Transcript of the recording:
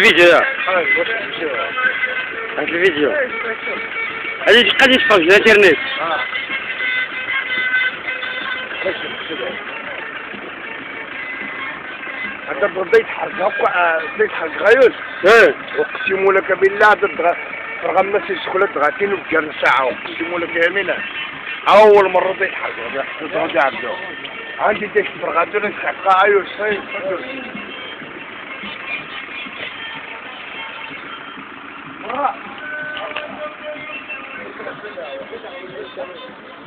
الفيديو. يا هاد الفيديو. هادي غادي تشوف في الانترنت. هذا بدا يتحرك هكا بدا يتحرك غيوس. آه اقسم لك بالله رغم الناس يدخل دغاتين وبجان ساعة. اقسم لك يمينة. أول مرة بدا يتحرك عندي ديك فرغاتو نسحقها أيوه صحيح. Thank you.